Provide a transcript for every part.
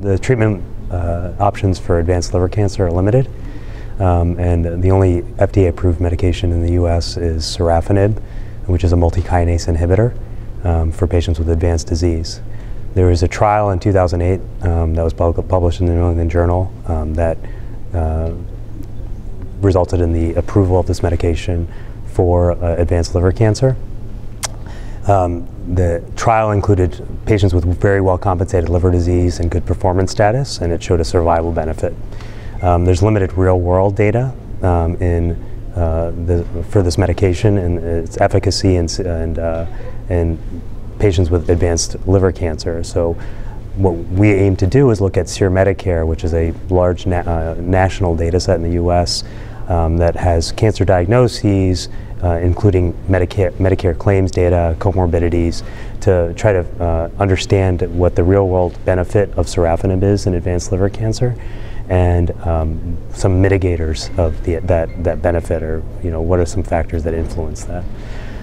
The treatment uh, options for advanced liver cancer are limited, um, and the only FDA-approved medication in the U.S. is sorafenib, which is a multi-kinase inhibitor um, for patients with advanced disease. There was a trial in 2008 um, that was published in the New England Journal um, that uh, resulted in the approval of this medication for uh, advanced liver cancer. Um, the trial included patients with very well compensated liver disease and good performance status, and it showed a survival benefit. Um, there's limited real world data um, in, uh, the, for this medication and its efficacy and, and, uh, and patients with advanced liver cancer. So what we aim to do is look at SEER Medicare, which is a large na uh, national data set in the US um, that has cancer diagnoses, uh, including Medicare, Medicare claims data, comorbidities, to try to uh, understand what the real world benefit of sorafenib is in advanced liver cancer and um, some mitigators of the, that, that benefit or you know, what are some factors that influence that.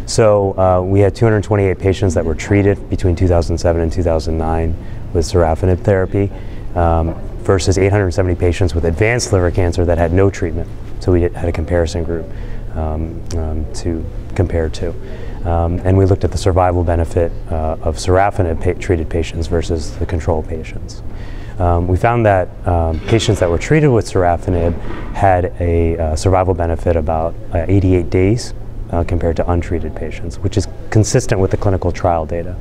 So uh, we had 228 patients that were treated between 2007 and 2009 with sorafenib therapy um, versus 870 patients with advanced liver cancer that had no treatment. So we had a comparison group um, um, to compare to. Um, and we looked at the survival benefit uh, of sorafenib pa treated patients versus the control patients. Um, we found that um, patients that were treated with sorafenib had a uh, survival benefit about uh, 88 days uh, compared to untreated patients, which is consistent with the clinical trial data.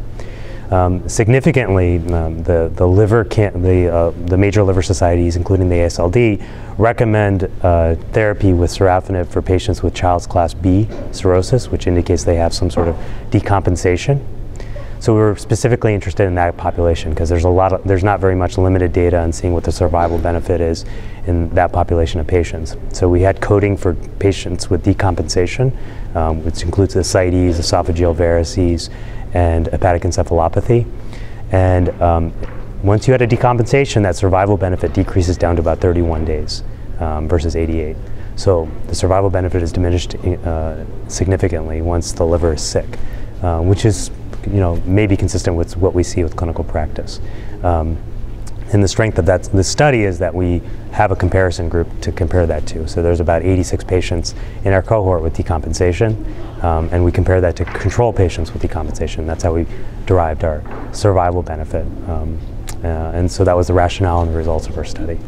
Um, significantly, um, the, the, liver the, uh, the major liver societies, including the ASLD, recommend uh, therapy with sorafenib for patients with Child's Class B cirrhosis, which indicates they have some sort of decompensation. So we were specifically interested in that population because there's a lot there's not very much limited data on seeing what the survival benefit is in that population of patients. So we had coding for patients with decompensation, um, which includes ascites, esophageal varices, and hepatic encephalopathy. And um, once you had a decompensation, that survival benefit decreases down to about 31 days um, versus 88. So the survival benefit is diminished uh, significantly once the liver is sick, uh, which is, you know, maybe consistent with what we see with clinical practice. Um, and the strength of that the study is that we have a comparison group to compare that to. So there's about 86 patients in our cohort with decompensation, um, and we compare that to control patients with decompensation. That's how we derived our survival benefit. Um, uh, and so that was the rationale and the results of our study.